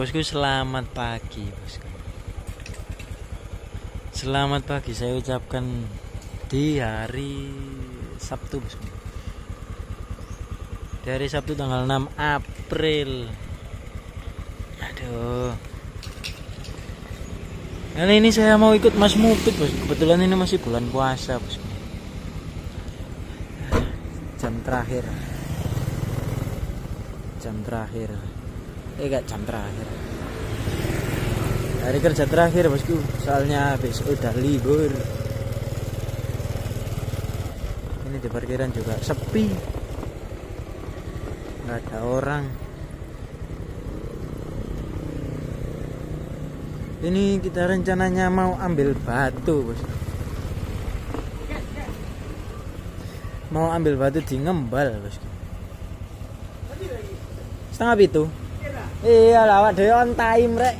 Bosku selamat pagi bosku. Selamat pagi saya ucapkan di hari Sabtu bosku. Di hari Sabtu tanggal 6 April. Aduh. Kali ini saya mau ikut Mas Mupit bosku Kebetulan ini masih bulan puasa bosku. Jam terakhir. Jam terakhir eh gak jam terakhir. Hari kerja terakhir bosku. Soalnya besok udah libur. Ini di parkiran juga sepi. Nggak ada orang. Ini kita rencananya mau ambil batu bosku mau ambil batu di ngembal bosku setengah itu Iya lah, awak dhewe on time rek.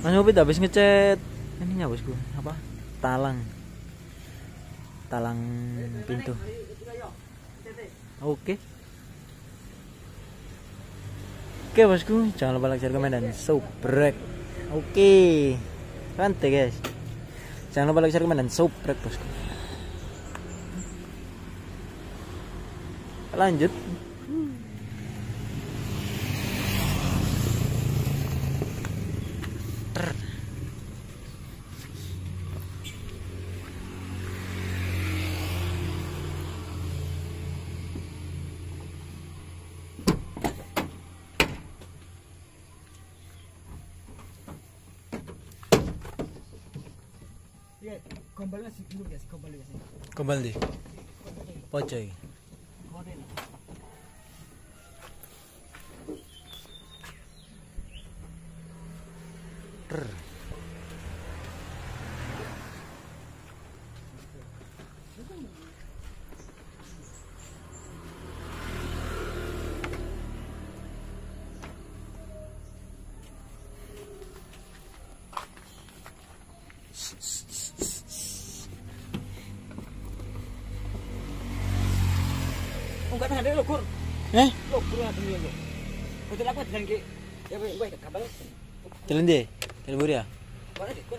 Mas Ngopit habis ngecat ininya bosku, apa? Talang. Talang pintu. Oke. Oke bosku, jangan lupa like, share, komen dan subscribe. Oke. Santai guys. Jangan lupa like, share, komen dan subscribe bosku. Lanjut Gombal sih dulu guys, gombal guys. Gombal di. Pocoi. Enggak ada lo gur. Eh, Lo gur ada nih lo. Betul aku dengan ki. Ya gue kabel. jalan deh. Jalan buri ya. Mana sih? Gue.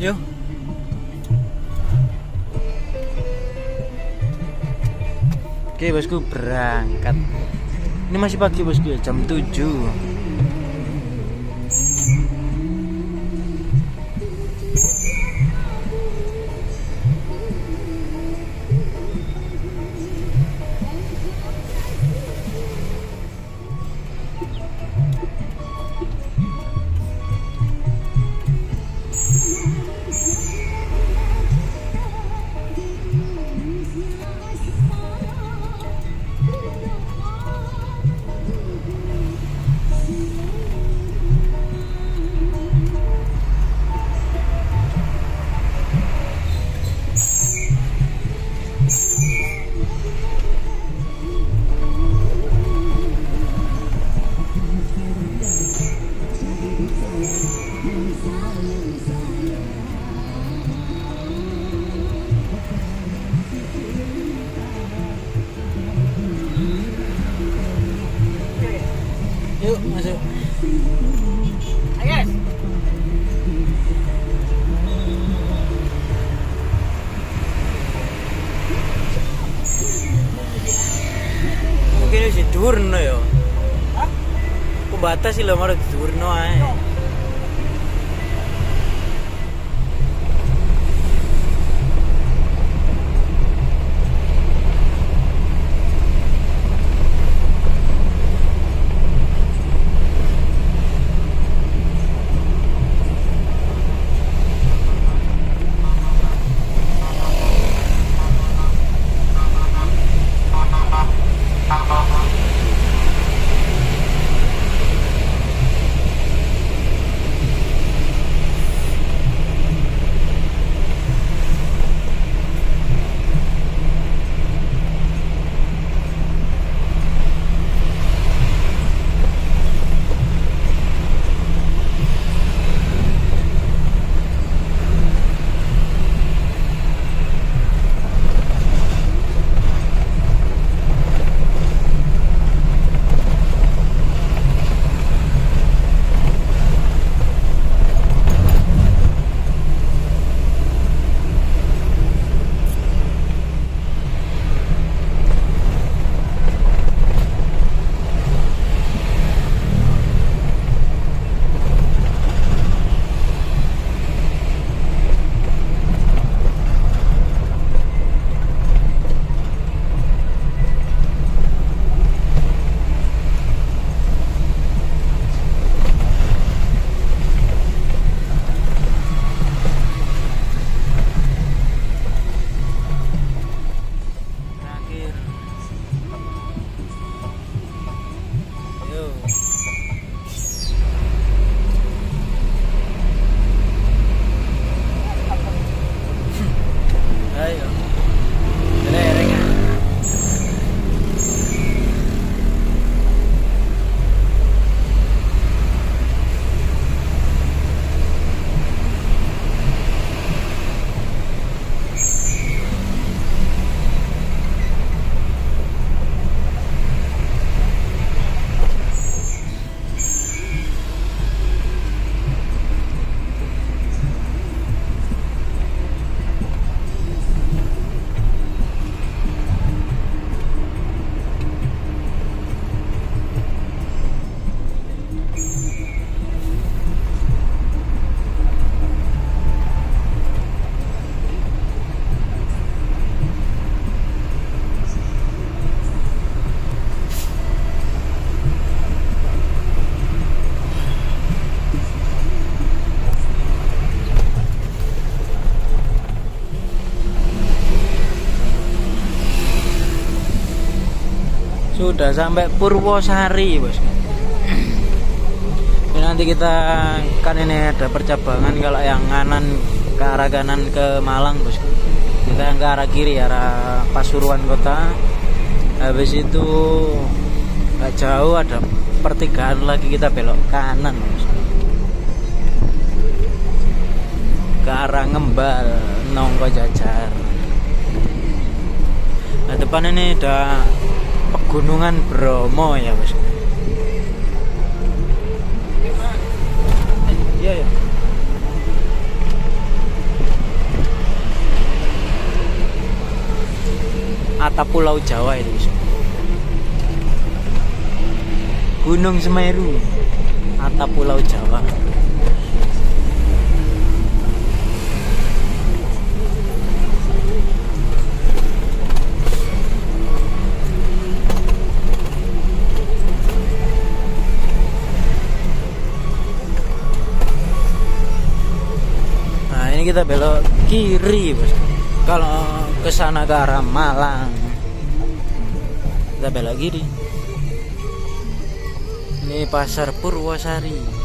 Yuk. Oke bosku berangkat Ini masih pagi bosku ya jam 7 casi lo nocturno, eh. Sudah sampai Purwosari, Bos. Ini nanti kita kan ini ada percabangan kalau yang kanan ke arah kanan ke Malang, Bos. Kita yang ke arah kiri arah Pasuruan kota. Habis itu nggak jauh ada pertigaan lagi kita belok kanan, Bos. Ke arah Ngembal, Nongko Jajar. Nah, depan ini ada pegunungan Bromo ya bos. Iya ya. Atap Pulau Jawa itu bos. Gunung Semeru, atap Pulau Jawa. Kita belok kiri bos. Kalau ke sana ke arah Malang, kita belok kiri. Ini pasar Purwosari.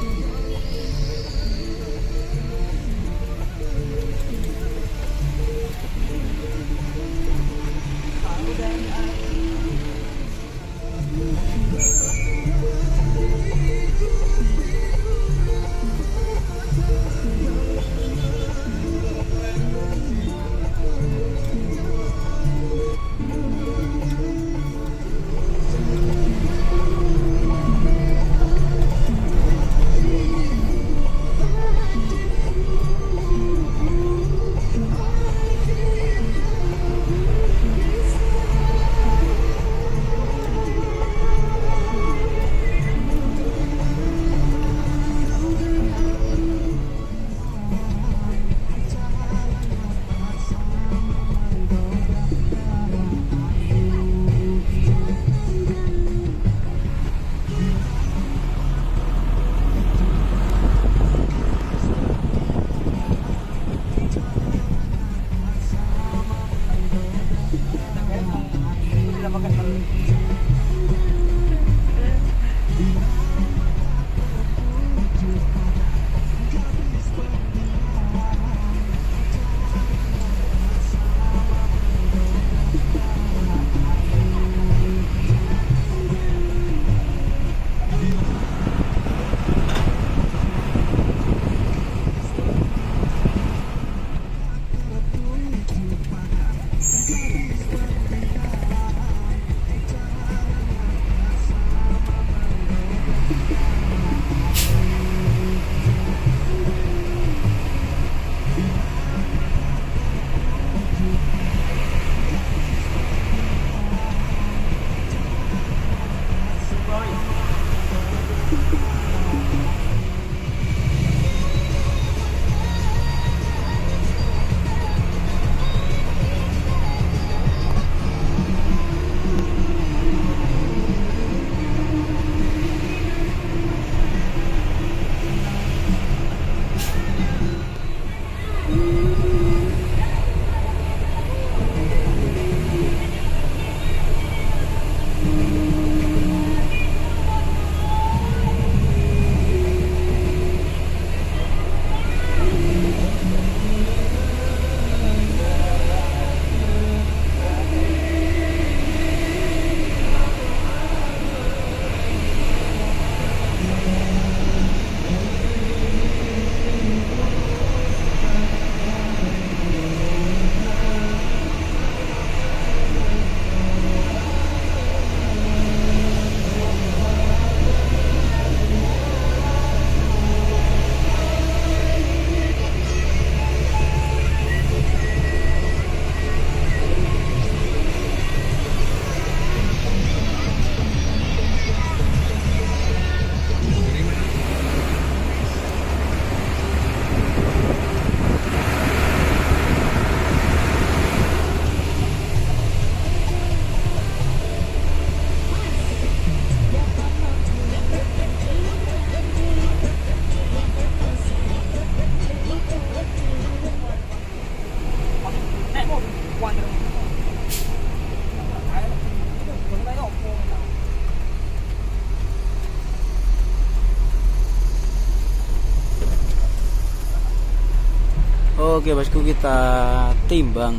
Oke bosku kita timbang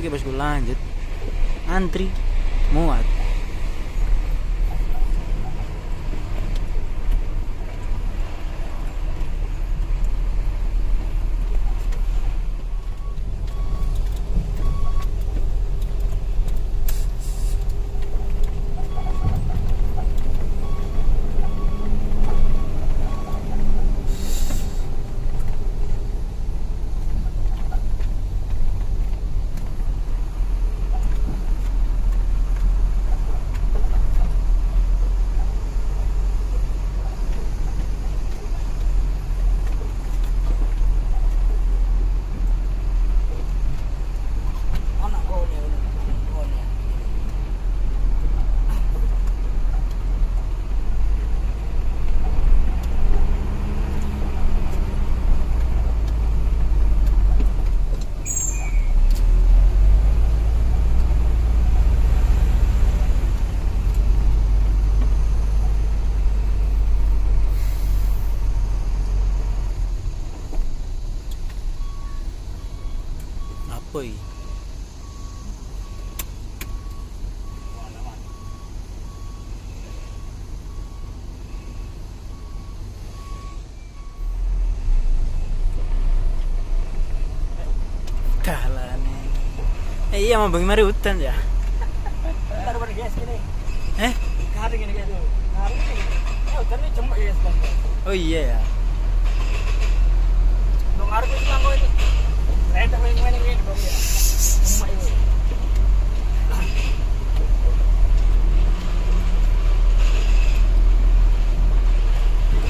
Oke bosku lanjut. Antri Iya mau bengi mari hutan ya. Ntar gini. Eh? Hari gini gitu. Hari. Oh, tadi cuma gas bang. Oh iya ya. Dong harus itu bang itu. Renta main main ya. Cuma itu.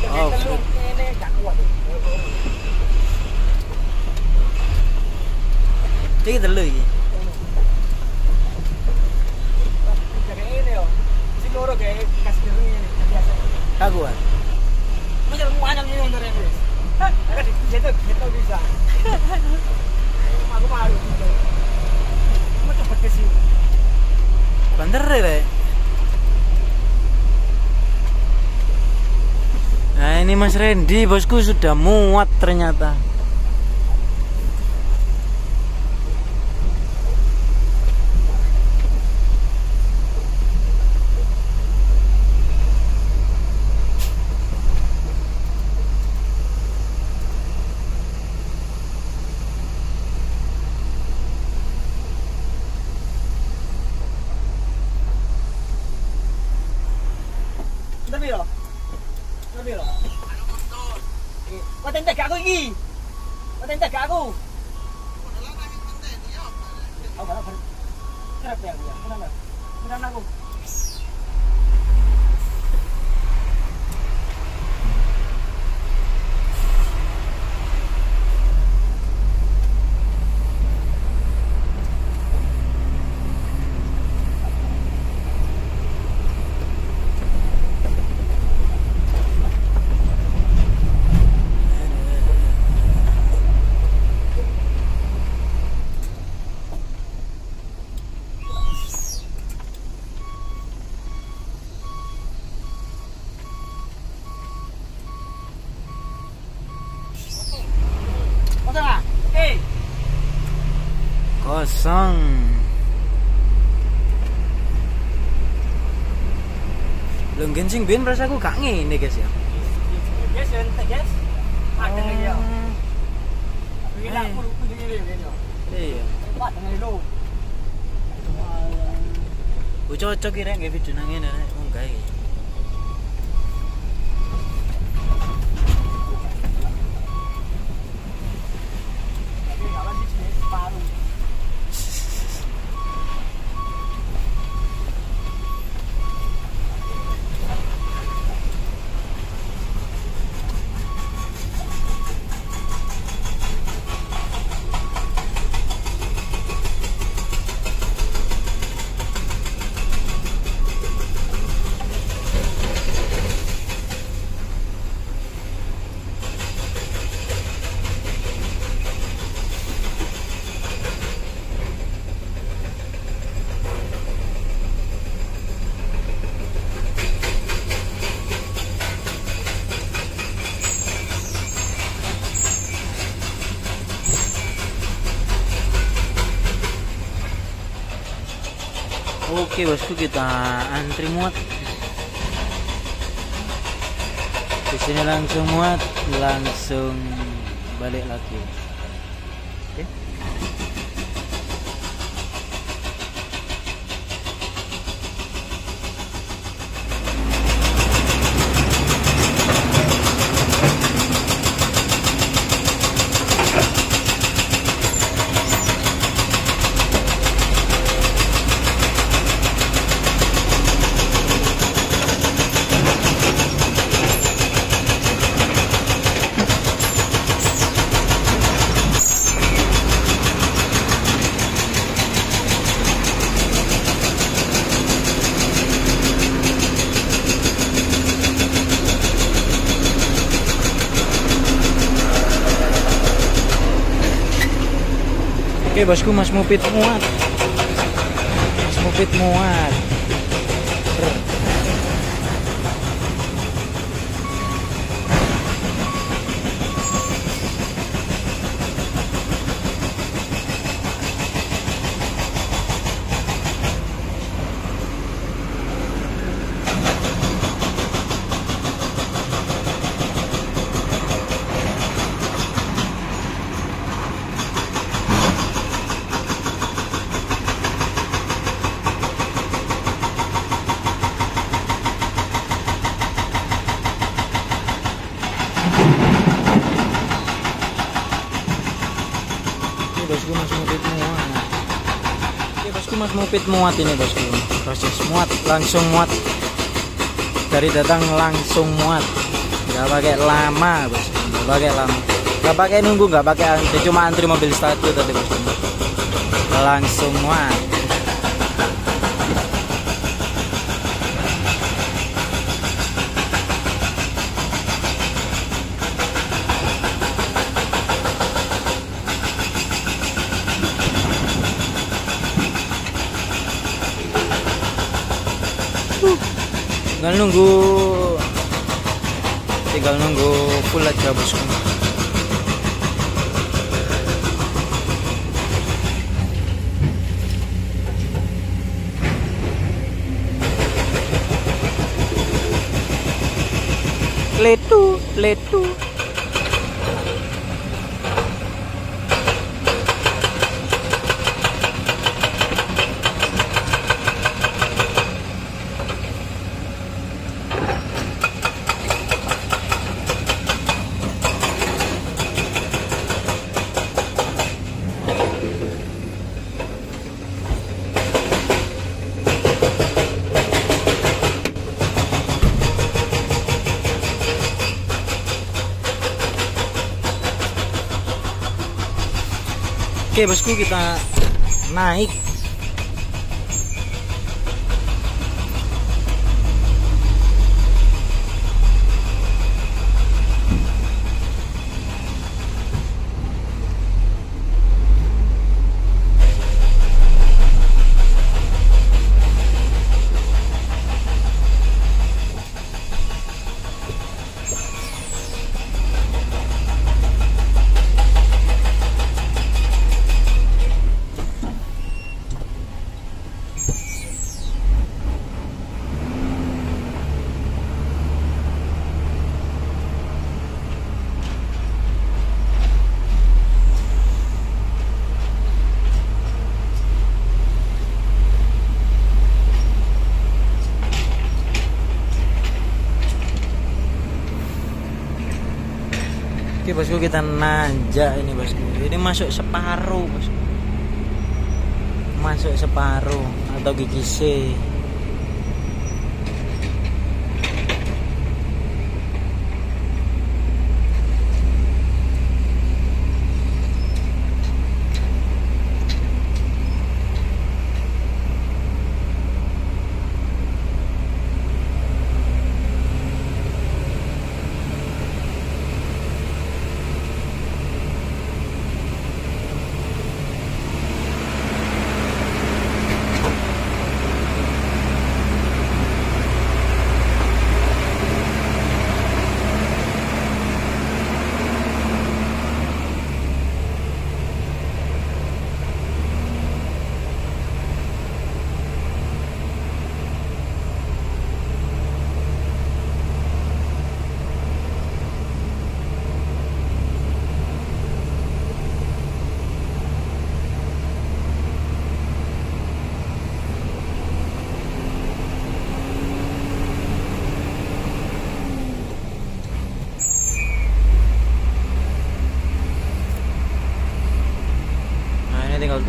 Oh, Jadi terlalu ya. Ini biasa. kaguan Macam mau anyang ini untuk ini. Ada di jatuh jatuh bisa. Aku malu. Bener deh nah ini mas Randy bosku sudah muat ternyata sun Lung ginseng bin berasa aku kangen ini guys ya. Yes, yes, yes. Ada lagi ya. Bila aku kunjungi dia ni. Iya. Tempat dengan lu. Ucok-ucok kira nggak video nangin ada. Oke bosku kita antri muat. Di sini langsung muat, langsung balik lagi. Bosku Mas Mupit muat. Mas Mupit muat. Brr. Ini bosku Mas Mupit muat. Oke Mupit muat ini bosku. Proses muat langsung muat. Dari datang langsung muat. Gak pakai lama bosku. Gak pakai lama. Gak pakai nunggu, gak pakai antri. Cuma antri mobil statu tadi bosku. Langsung muat. Nunggu. Tinggal nunggu full aja bosku letu letu Oke bosku kita naik Oke bosku kita nanjak ini bosku. Ini masuk separuh bosku. Masuk separuh Atau gigi C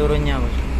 Nah ini tinggal turunnya bos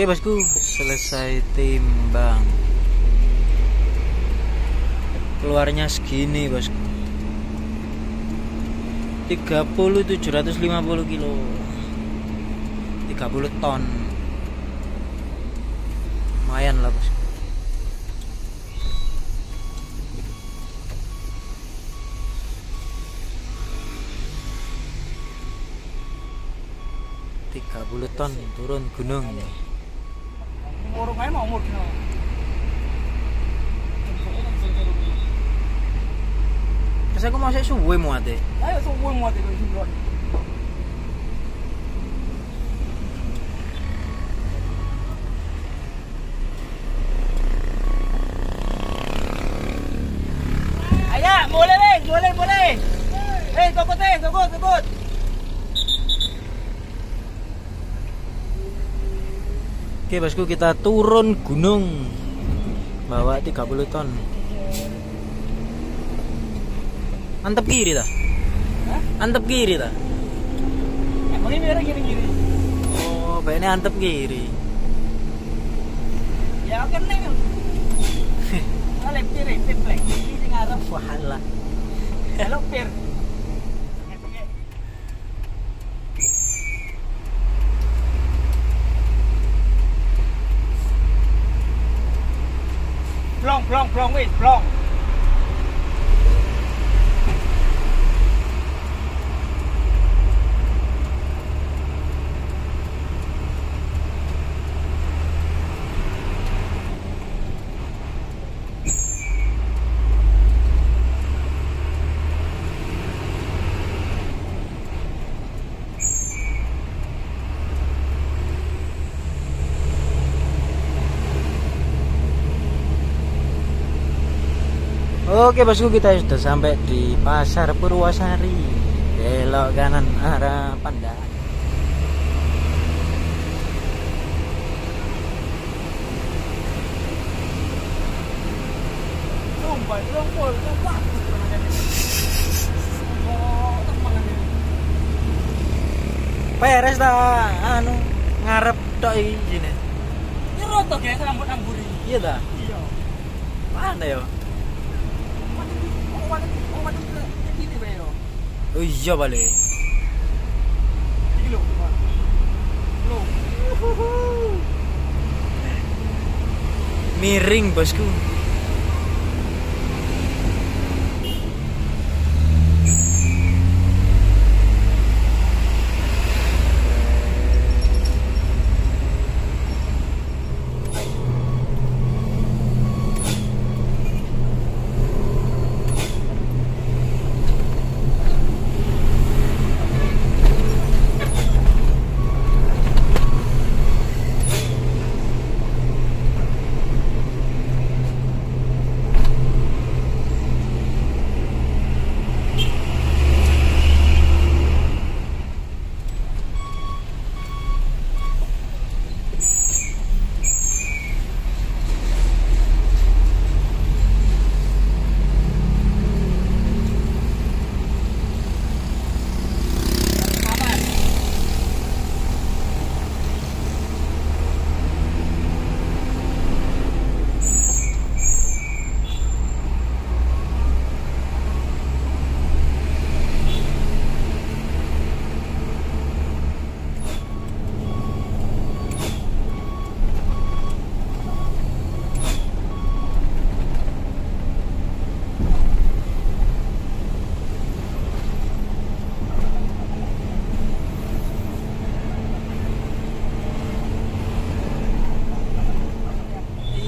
Oke bosku, selesai timbang. Keluarnya segini bosku. 30 750 kilo. 30 ton. Lumayan lah bosku. Tiga puluh ton turun gunung nih. ngamuk no. Terus aku masih suwe muate. Ayo suwe muat itu sing Ayah, boleh boleh boleh. Eh, tokot eh, tokot, tokot. Oke bosku kita turun gunung bawa 30 ton Antep kiri dah? Antep kiri dah Emang ini merah gini-gini. Oh ini antep kiri Ya kan neng. Kalau pir plek. Ini sing arep. Wahala Plong, plong, plong, wait, plong. Oke bosku kita sudah sampai di pasar Purwasari Belok kanan arah Pandaan ini. Peres dah anu ngarep tok iki sini Ini roto guys, rambut amburi. Iya dah Iya. Mana ya Oh, mana, oh, mana kayak gini, Bay, yo. Oh iya balik Iki lho, Pak. Lho. Miring bosku Aman.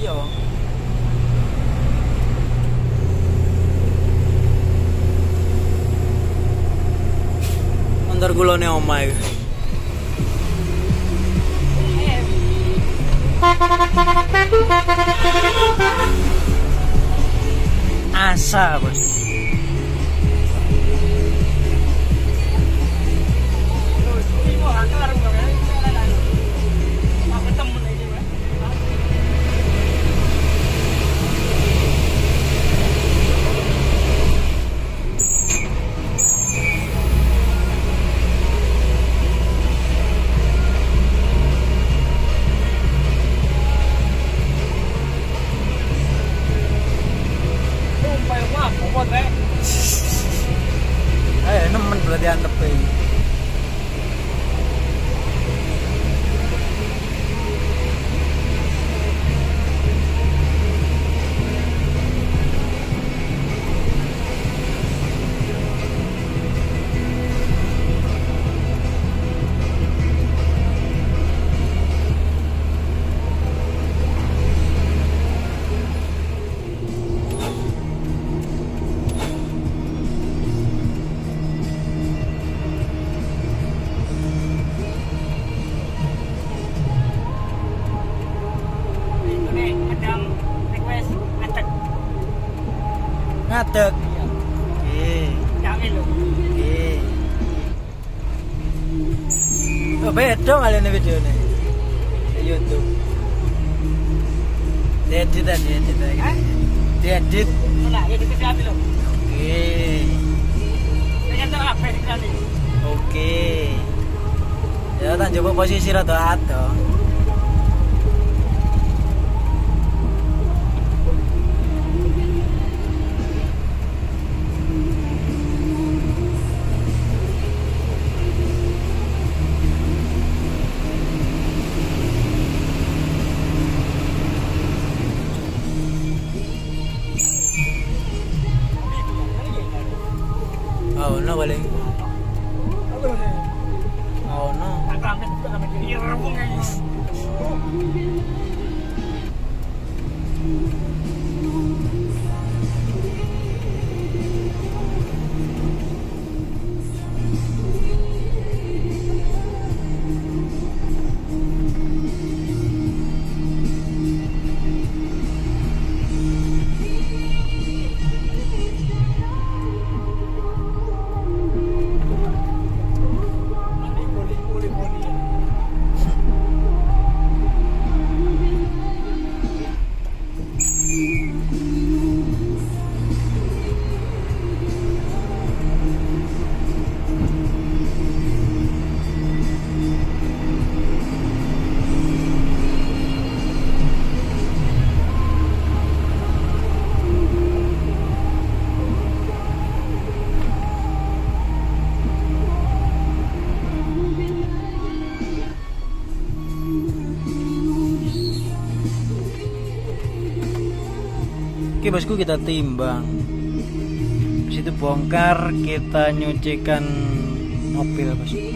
Iya Antar gulone omah iki. Asa, Bos. Ngadeg. Lo. Oke. Oh, beda kali ini videonya. Di YouTube. Diedit dan diedit lagi. Diedit. Nah, ya kita siapin lo. Oke. Apa? Oke. Ya tak coba posisi rada Oke bosku kita timbang. Habis itu bongkar kita nyucikan mobil bosku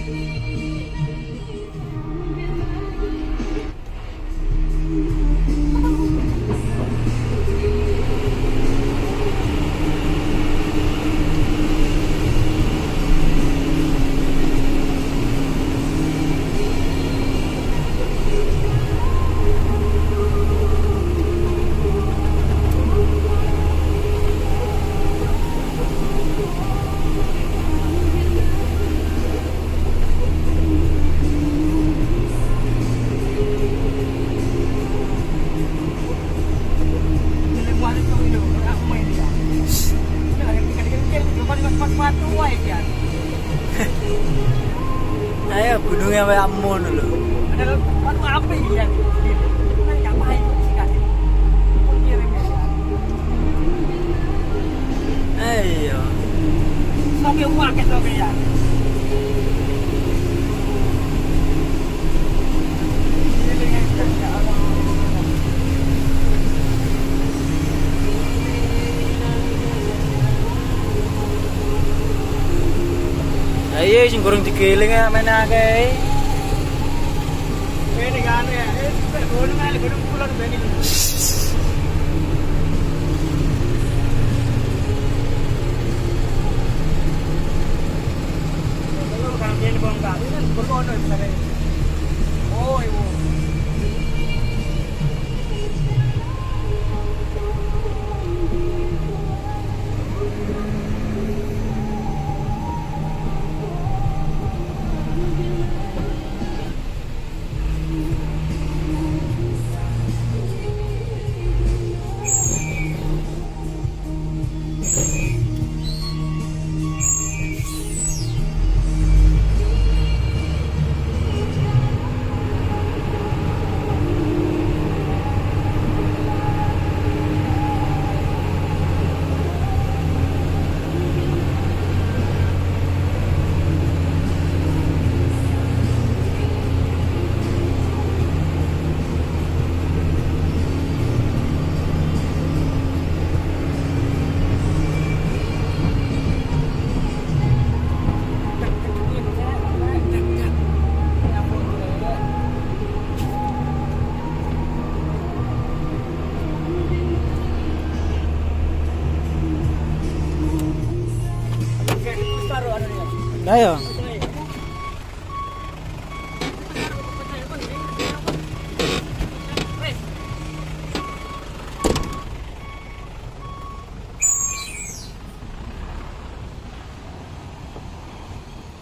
Kiling nga may nagay. Pwede gano'n yan. Eh, pwede nga, likod ng pulang pwede. Kalau orang dia ni bongkar, dia kan berkonon sebenarnya.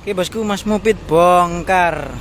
Oke bosku Mas Mupit bongkar.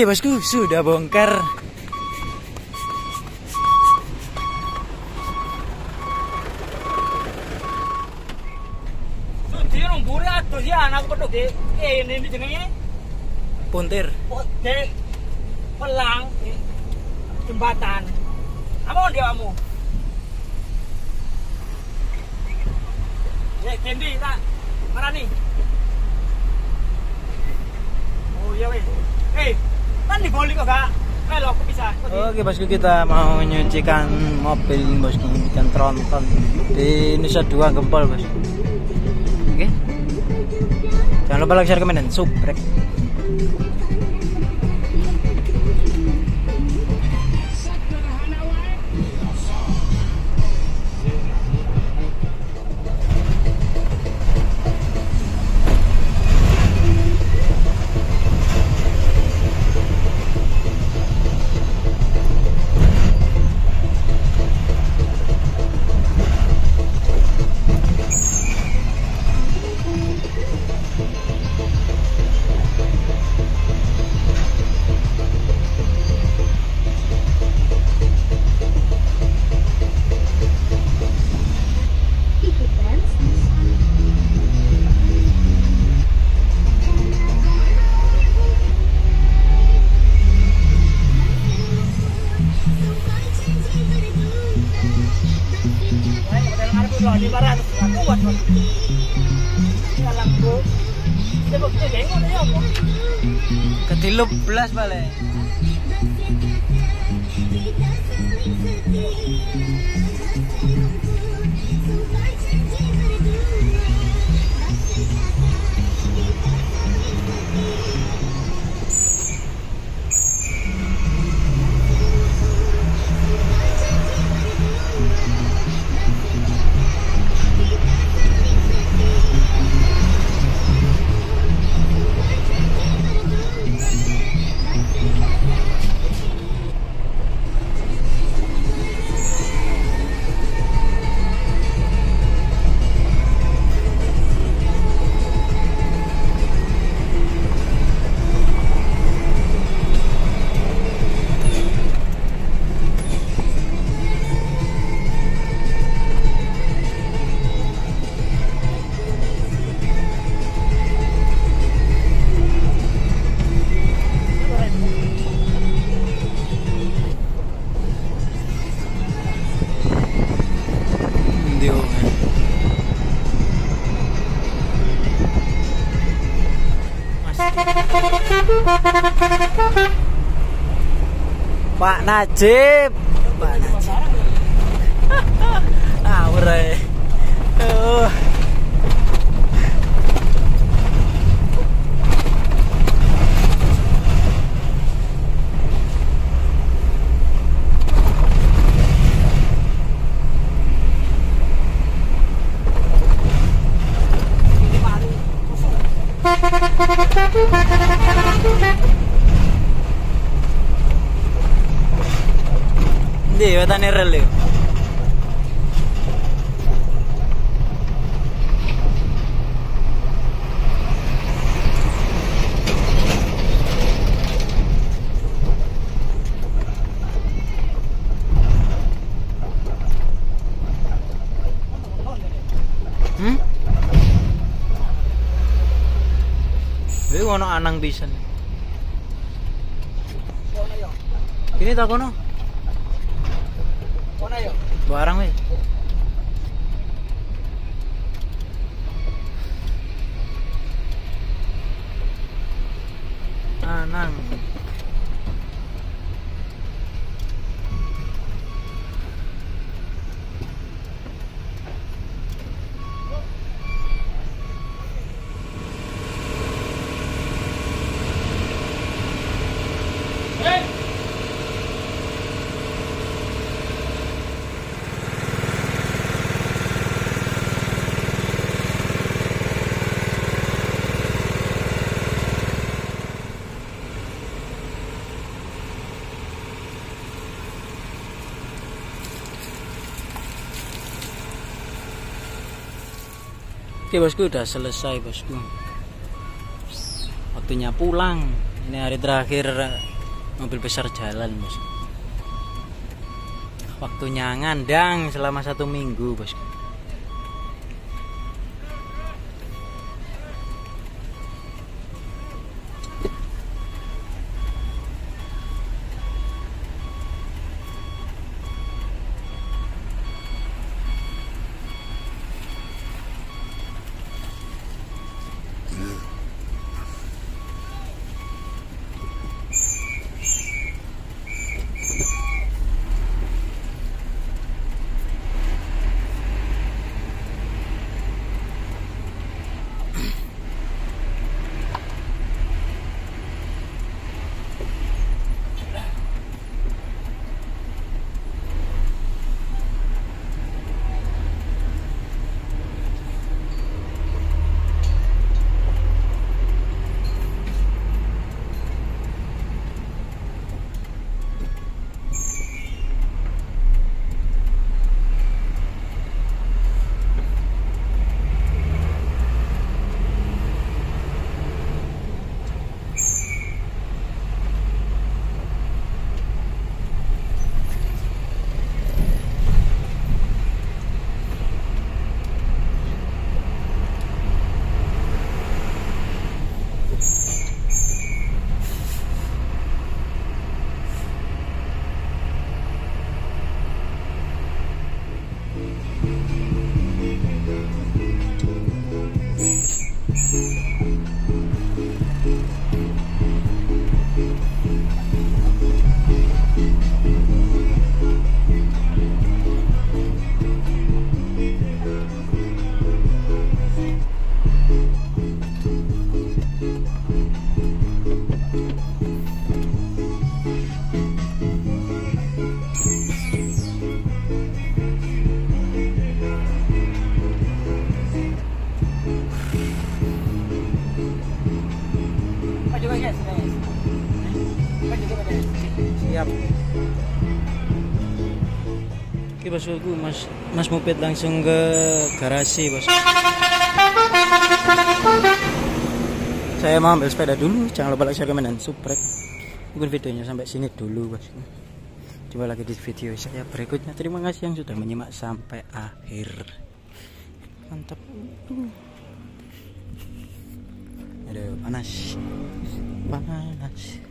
Oke bosku sudah bongkar ya iki jenenge puntir de pelang di jembatan. Apa dia kamu? Ya, Kendi tak marani. Oh iya weh. Eh, kan diboli kok gak melok kepisah. Oke bosku kita mau nyucikan mobil bosku dan tronton di Nusa Dua Gempol bos. Oke. Jangan lupa like, share, komen dan subrek. Najib. Mbak Najib. Uh. Thank you. Wetane rel yo. Hmm? Wih, ono anang bisa. Ini tak kono. Barang weh. Anang. Oke bosku udah selesai bosku. Waktunya pulang. Ini hari terakhir mobil besar jalan bosku. Waktunya ngandang selama satu minggu bosku Bosku, Mas Mas Mupit langsung ke garasi, Bos. Saya mau ambil sepeda dulu, jangan lupa like, share, komen, dan subscribe. Mungkin videonya sampai sini dulu, Bosku. Coba lagi di video saya berikutnya. Terima kasih yang sudah menyimak sampai akhir. Mantap. Aduh, panas. Panas.